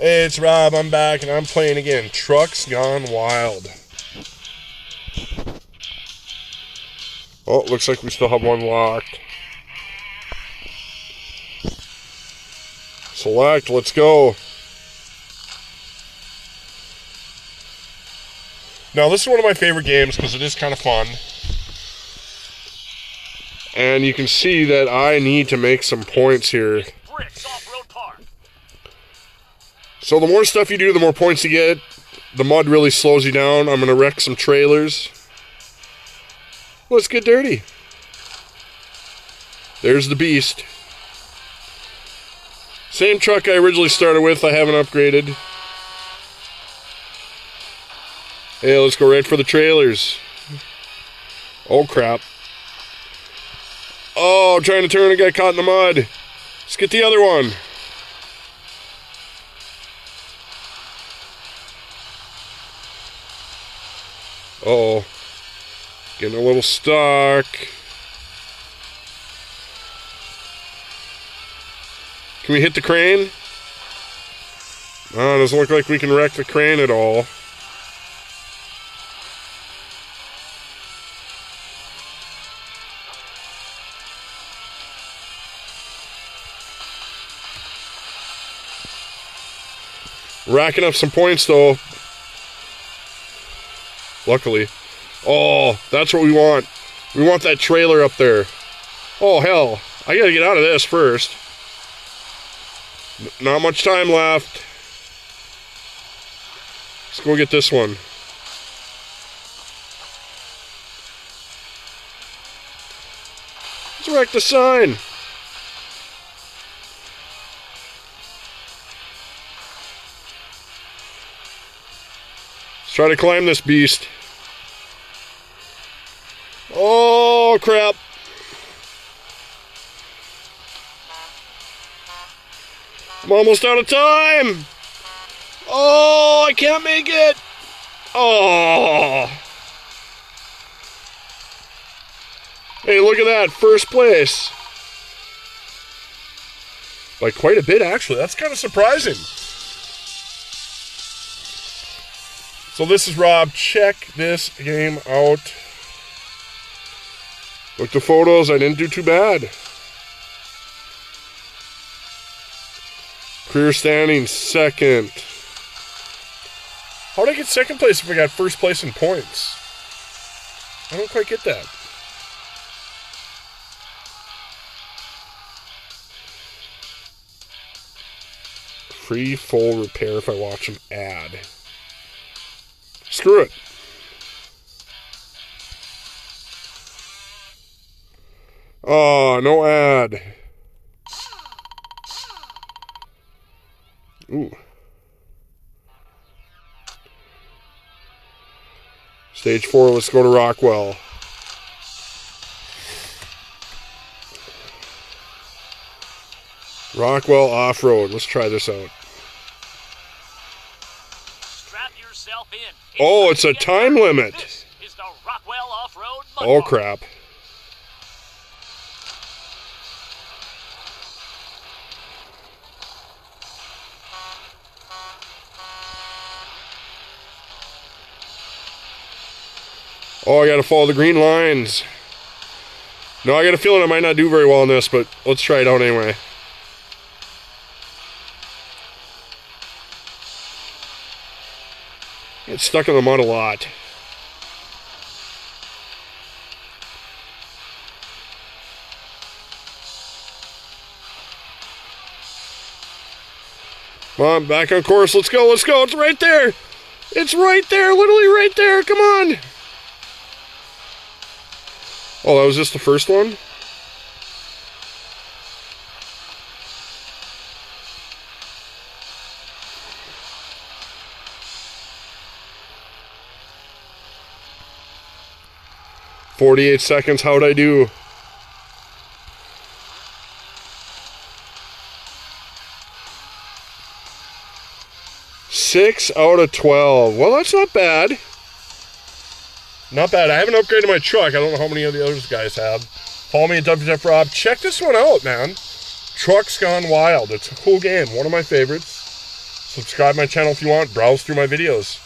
Hey, it's Rob. I'm back and I'm playing again. Trucks Gone Wild. Oh, looks like we still have one locked. Select, let's go. Now, this is one of my favorite games because it is kind of fun. And you can see that I need to make some points here. So the more stuff you do, the more points you get. The mud really slows you down. I'm going to wreck some trailers. Let's get dirty. There's the beast. Same truck I originally started with, I haven't upgraded. Hey, let's go right for the trailers. Oh crap. Oh, I'm trying to turn and get caught in the mud. Let's get the other one. Uh oh. Getting a little stuck. Can we hit the crane? Oh, doesn't look like we can wreck the crane at all. Racking up some points though. Luckily. Oh, that's what we want. We want that trailer up there. Oh, hell. I gotta get out of this first. Not much time left. Let's go get this one. Let's wreck the sign. Let's try to climb this beast. Crap. I'm almost out of time. Oh, I can't make it. Oh. Hey, look at that. First place. By quite a bit, actually. That's kind of surprising. So this is Rob. Check this game out. Look the photos. I didn't do too bad. Career standing second. How would I get second place if I got first place in points? I don't quite get that. Free full repair if I watch an ad. Screw it. Oh, no ad. Ooh. Stage four, let's go to Rockwell. Rockwell off road. Let's try this out. Strap yourself in. Oh, it's a time limit. This is the Rockwell Off-Road Oh, crap. Oh, I gotta follow the green lines. No, I got a feeling I might not do very well in this, but let's try it out anyway. Get stuck in the mud a lot. Come on, back on course. Let's go, let's go. It's right there. It's right there, literally right there. Come on. Oh, that was just the first one? Forty-eight seconds. How'd I do? Six out of twelve. Well, that's not bad. Not bad. I haven't upgraded my truck. I don't know how many of the others guys have. Follow me at WF Rob. Check this one out, man. Trucks Gone Wild. It's a cool game. One of my favorites. Subscribe my channel if you want. Browse through my videos.